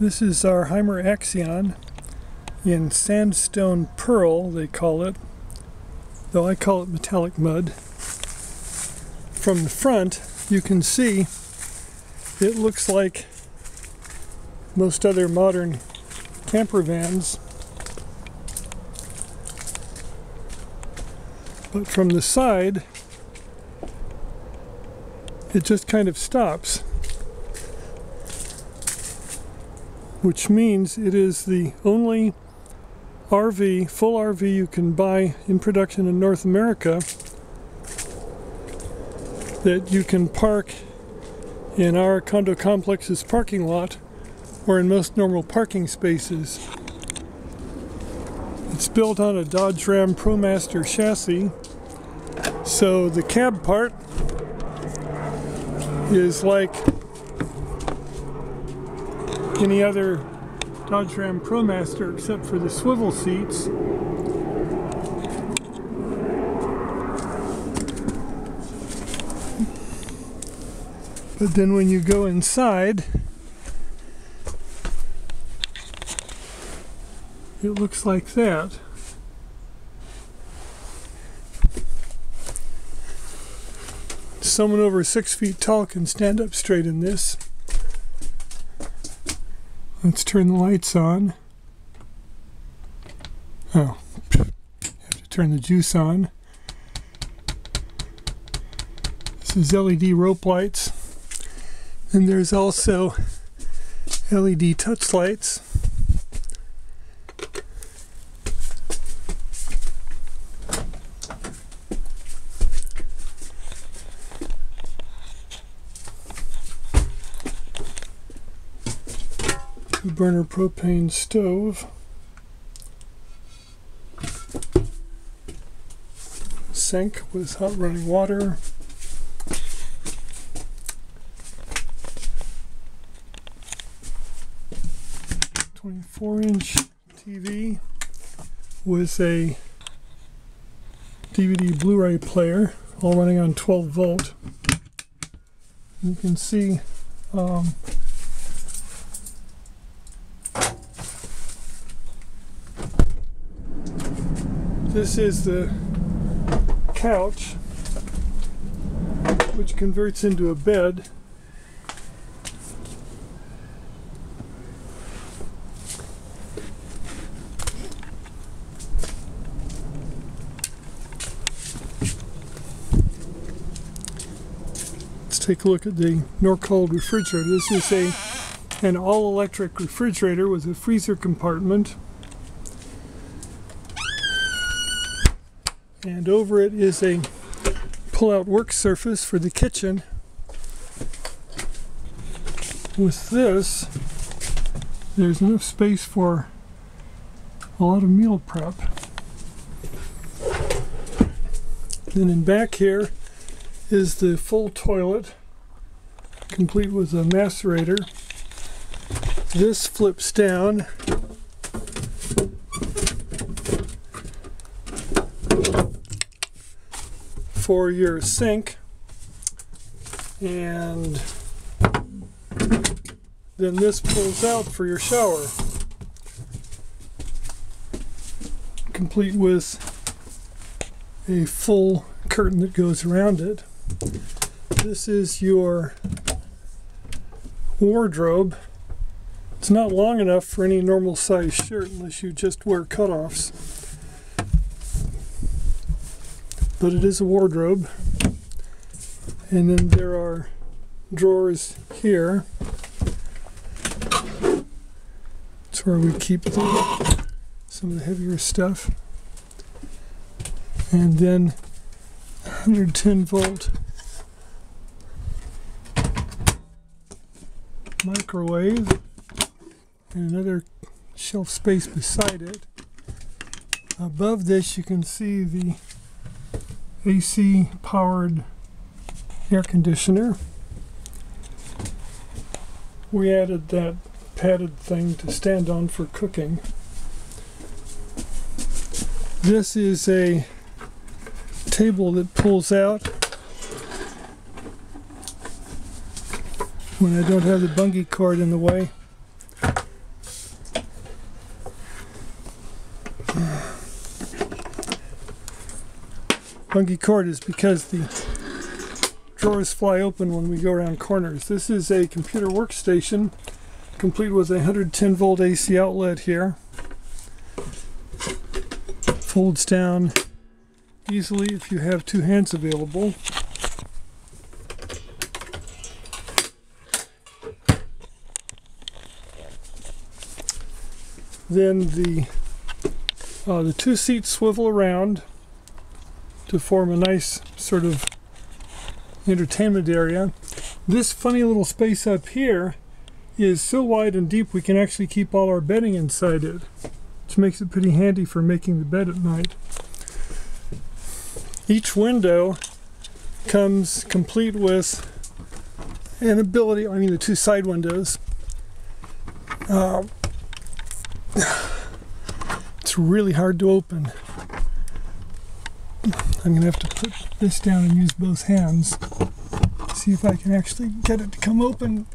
This is our Hymer Axion in sandstone pearl, they call it, though I call it metallic mud. From the front, you can see it looks like most other modern camper vans. But from the side, it just kind of stops. Which means it is the only RV, full RV you can buy in production in North America that you can park in our condo complex's parking lot or in most normal parking spaces. It's built on a Dodge Ram ProMaster chassis, so the cab part is like any other Dodge Ram ProMaster except for the swivel seats. But then when you go inside, it looks like that. Someone over six feet tall can stand up straight in this. Let's turn the lights on. Oh, have to turn the juice on. This is LED rope lights. And there's also LED touch lights. Burner propane stove. Sink with hot running water. Twenty-four inch TV with a DVD Blu-ray player, all running on 12 volt. You can see um, This is the couch, which converts into a bed. Let's take a look at the Norcold refrigerator. This is a an all-electric refrigerator with a freezer compartment. And over it is a pull-out work surface for the kitchen. With this, there's enough space for a lot of meal prep. Then in back here is the full toilet, complete with a macerator. This flips down for your sink. And then this pulls out for your shower. Complete with a full curtain that goes around it. This is your wardrobe. It's not long enough for any normal size shirt unless you just wear cutoffs but it is a wardrobe. And then there are drawers here. It's where we keep the, some of the heavier stuff. And then 110 volt microwave and another shelf space beside it. Above this you can see the AC powered air conditioner. We added that padded thing to stand on for cooking. This is a table that pulls out when I don't have the bungee cord in the way. Funky cord is because the drawers fly open when we go around corners. This is a computer workstation complete with a 110 volt AC outlet here. Folds down easily if you have two hands available. Then the uh, the two seats swivel around to form a nice sort of entertainment area. This funny little space up here is so wide and deep we can actually keep all our bedding inside it, which makes it pretty handy for making the bed at night. Each window comes complete with an ability, I mean the two side windows, uh, it's really hard to open. I'm going to have to put this down and use both hands. See if I can actually get it to come open.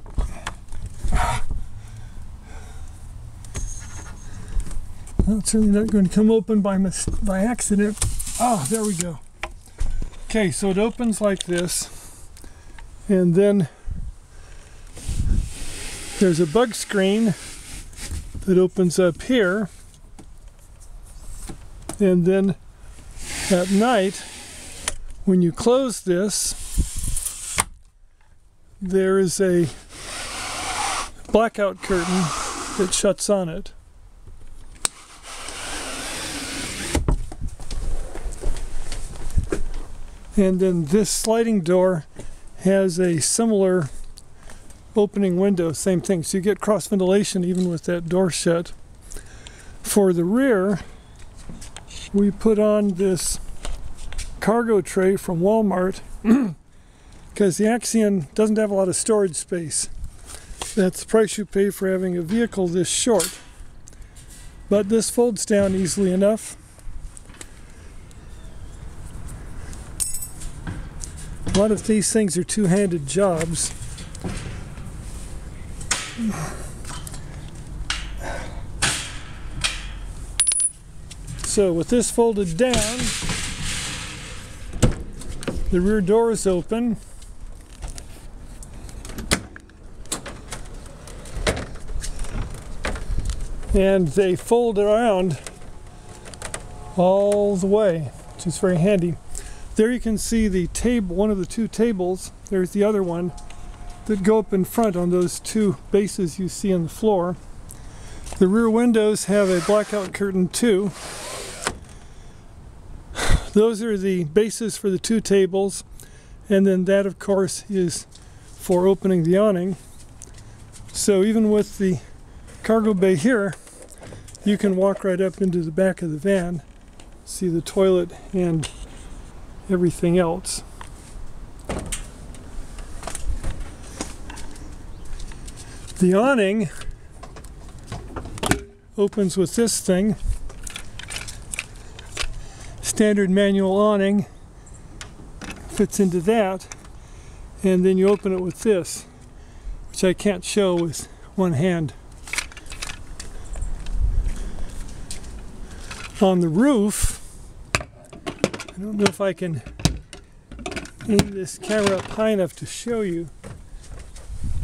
Well, it's certainly not going to come open by, by accident. Ah, there we go. Okay, so it opens like this. And then there's a bug screen that opens up here. And then at night, when you close this, there is a blackout curtain that shuts on it. And then this sliding door has a similar opening window, same thing. So you get cross ventilation even with that door shut. For the rear, we put on this cargo tray from Walmart because the Axion doesn't have a lot of storage space. That's the price you pay for having a vehicle this short. But this folds down easily enough. A lot of these things are two-handed jobs. So with this folded down, the rear door is open. And they fold around all the way, which is very handy. There you can see the table, one of the two tables. There's the other one that go up in front on those two bases you see on the floor. The rear windows have a blackout curtain too. Those are the bases for the two tables and then that of course is for opening the awning. So even with the cargo bay here, you can walk right up into the back of the van, see the toilet and everything else. The awning opens with this thing. Standard manual awning fits into that. And then you open it with this, which I can't show with one hand. On the roof, I don't know if I can aim this camera up high enough to show you.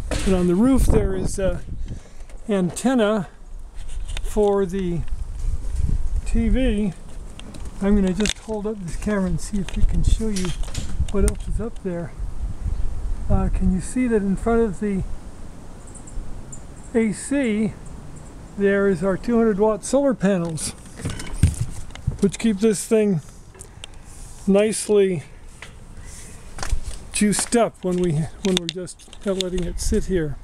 But on the roof there is a antenna for the TV. I'm going to just hold up this camera and see if it can show you what else is up there. Uh, can you see that in front of the AC there is our 200 watt solar panels which keep this thing nicely juiced up when we when we're just letting it sit here.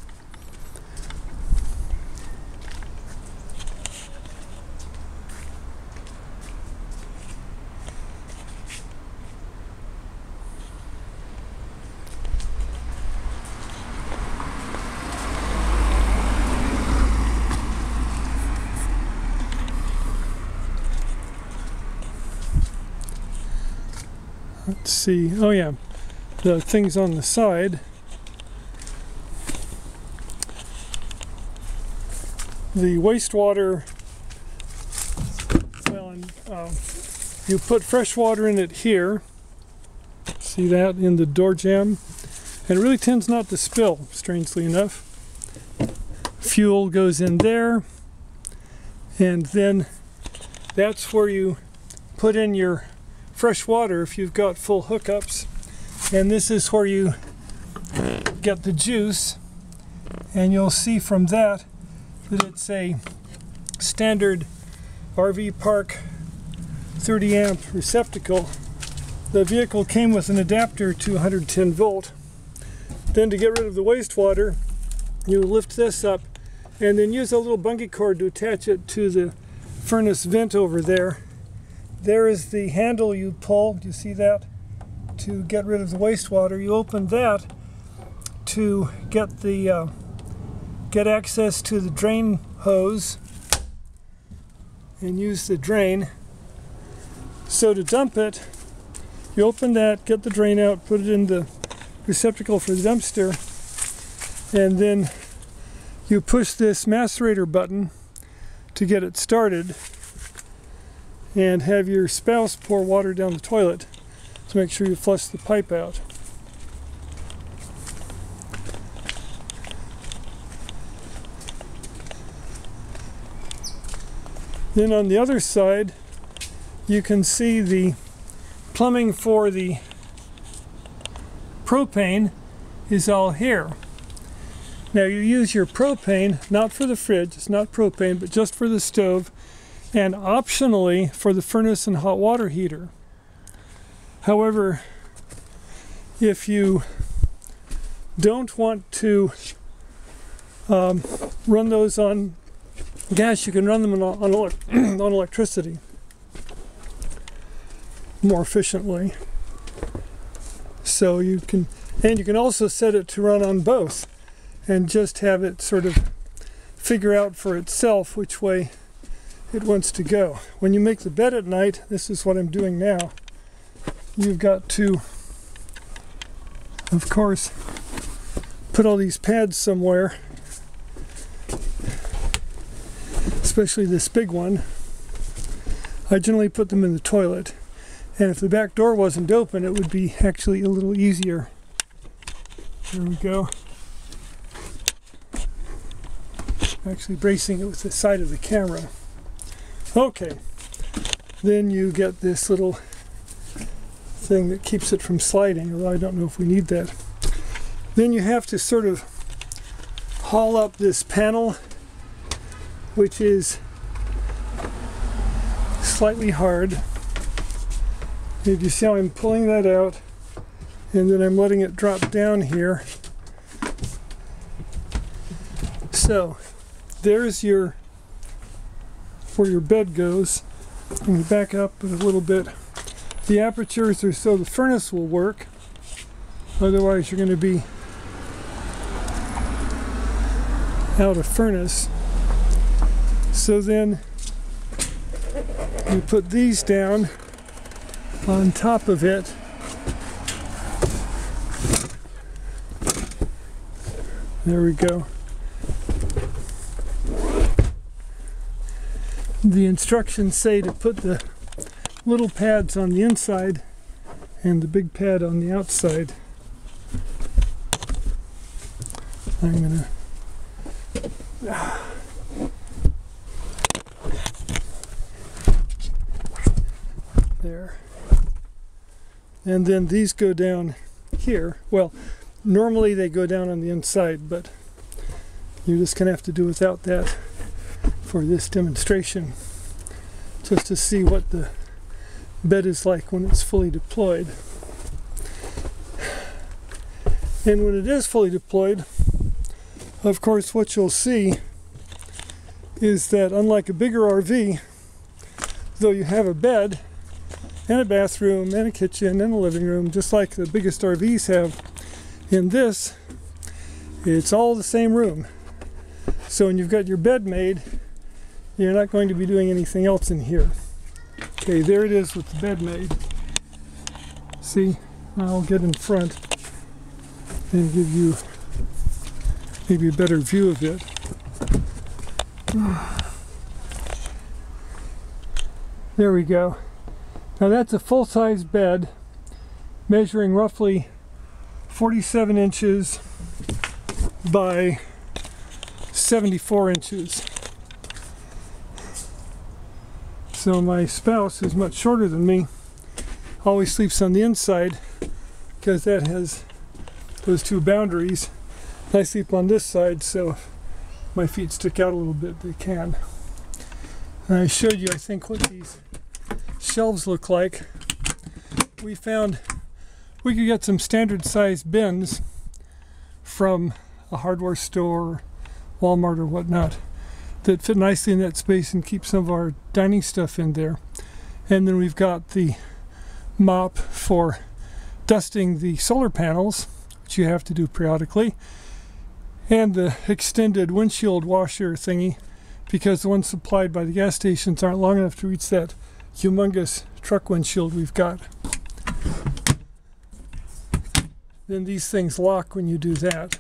Let's see. Oh yeah, the things on the side. The wastewater. Well, and, um, you put fresh water in it here, See that in the door jamb? And it really tends not to spill, strangely enough. Fuel goes in there. And then that's where you put in your fresh water if you've got full hookups. And this is where you get the juice. And you'll see from that that it's a standard RV park 30 amp receptacle. The vehicle came with an adapter to 110 volt. Then to get rid of the wastewater, you lift this up and then use a little bungee cord to attach it to the furnace vent over there. There is the handle you pull, you see that? To get rid of the wastewater. You open that to get the uh, get access to the drain hose and use the drain. So to dump it, you open that, get the drain out, put it in the receptacle for the dumpster, and then you push this macerator button to get it started and have your spouse pour water down the toilet to make sure you flush the pipe out. Then on the other side, you can see the plumbing for the propane is all here. Now you use your propane, not for the fridge, it's not propane, but just for the stove, and optionally for the furnace and hot water heater. However, if you don't want to um, run those on gas, you can run them on, on, on electricity more efficiently. So you can, and you can also set it to run on both and just have it sort of figure out for itself which way it wants to go. When you make the bed at night, this is what I'm doing now. You've got to, of course, put all these pads somewhere especially this big one, I generally put them in the toilet. And if the back door wasn't open, it would be actually a little easier. There we go. Actually bracing it with the side of the camera. Okay. Then you get this little thing that keeps it from sliding, although I don't know if we need that. Then you have to sort of haul up this panel which is slightly hard. If you see how I'm pulling that out and then I'm letting it drop down here. So there's your where your bed goes. And you back up a little bit. The apertures are so the furnace will work. Otherwise you're going to be out of furnace. So then you put these down on top of it. There we go. The instructions say to put the little pads on the inside and the big pad on the outside. I'm gonna there. And then these go down here. Well, normally they go down on the inside, but you're just to have to do without that for this demonstration just to see what the bed is like when it's fully deployed. And when it is fully deployed, of course, what you'll see is that unlike a bigger RV, though you have a bed, and a bathroom and a kitchen and a living room, just like the biggest RVs have. In this, it's all the same room. So when you've got your bed made, you're not going to be doing anything else in here. Okay, there it is with the bed made. See, I'll get in front and give you maybe a better view of it. There we go. Now that's a full-size bed measuring roughly 47 inches by 74 inches. So my spouse is much shorter than me, always sleeps on the inside because that has those two boundaries. I sleep on this side, so if my feet stick out a little bit, they can. And I showed you, I think, what these shelves look like. We found we could get some standard sized bins from a hardware store, Walmart, or whatnot that fit nicely in that space and keep some of our dining stuff in there. And then we've got the mop for dusting the solar panels, which you have to do periodically, and the extended windshield washer thingy because the ones supplied by the gas stations aren't long enough to reach that humongous truck windshield we've got. Then these things lock when you do that.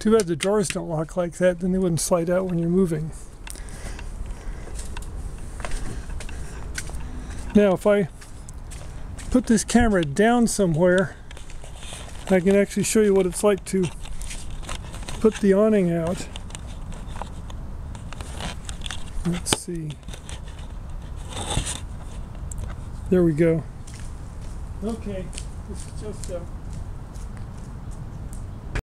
Too bad the drawers don't lock like that, then they wouldn't slide out when you're moving. Now, if I put this camera down somewhere, I can actually show you what it's like to put the awning out. Let's see. There we go. Okay, this is just a